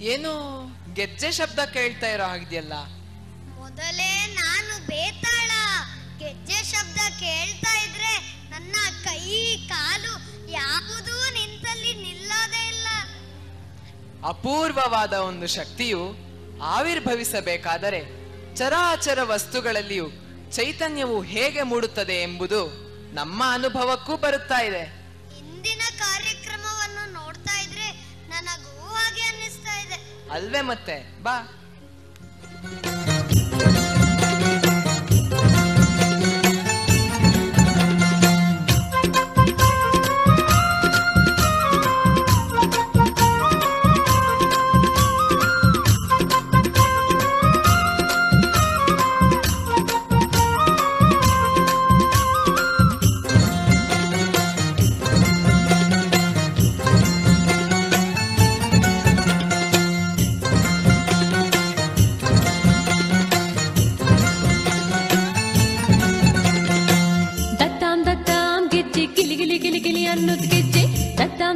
ಏನು ಗೆಜ್ಜೆ ಶಬ್ದ ಕೇಳ್ತಾ ಇರೋ ಹಾಗಿದೆಯಲ್ಲ? ಮೊದಲೇ ನಾನು ಬೇತಾಳ. ಗೆಜ್ಜೆ ಶಬ್ದ ಕೇಳ್ತಾ ಇದ್ರೆ ನನ್ನ ಕೈ ಕಾಲು ಯಾವುದೂ ನಿಂತಲ್ಲಿ ನಿಲ್ಲದೆ ಇಲ್ಲ. ಅಪೂರ್ವವಾದ ಒಂದು ಶಕ್ತಿಯು ಆವಿರ್ಭವಿಸಬೇಕಾದರೆ ಚರಾಚರ ವಸ್ತುಗಳಲ್ಲಿಯೂ ಚೈತನ್ಯವು ಹೇಗೆ ಮೂಡುತ್ತದೆ ಎಂಬುದು ನಮ್ಮ ಅನುಭವಕ್ಕೂ ಬರುತ್ತಾ ಇದೆ. ಅಲ್ವೇ ಮತ್ತೆ? ಬಾ.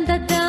tanta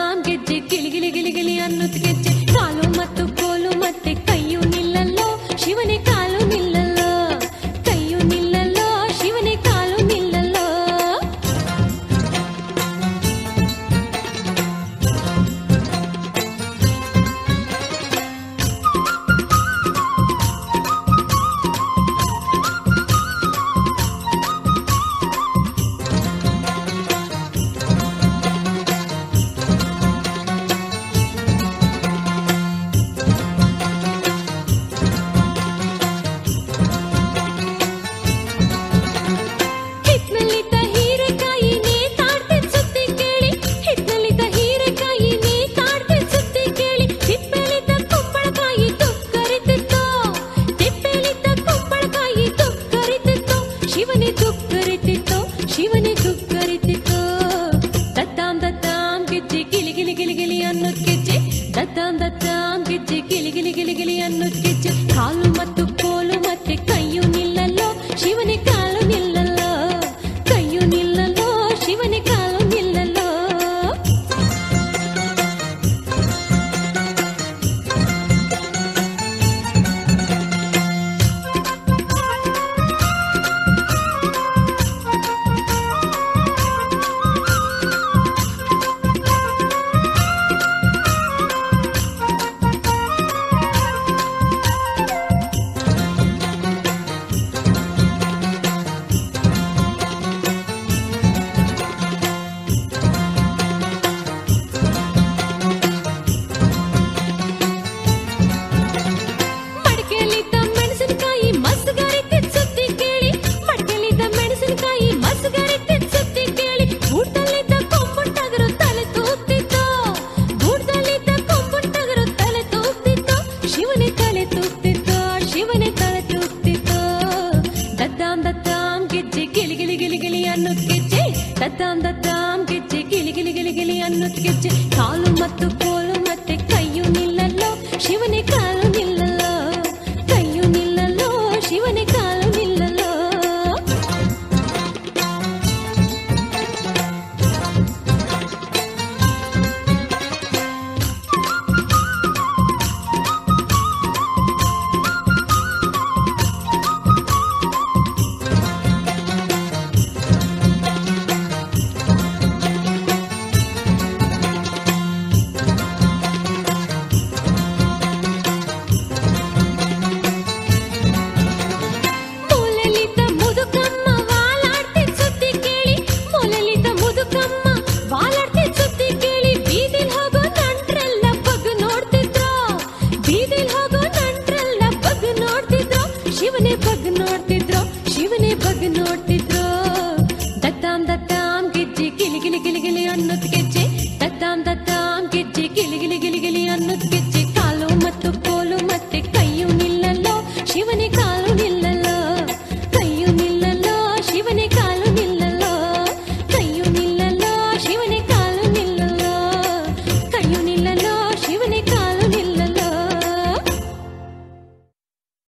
దత్తాం దత్తాం గిచ్చి గిలి గిలి గిలి గిలి అన్నుతికిచ్చి కాలు మత్తు ಕೊಟ್ಟಿದ್ರು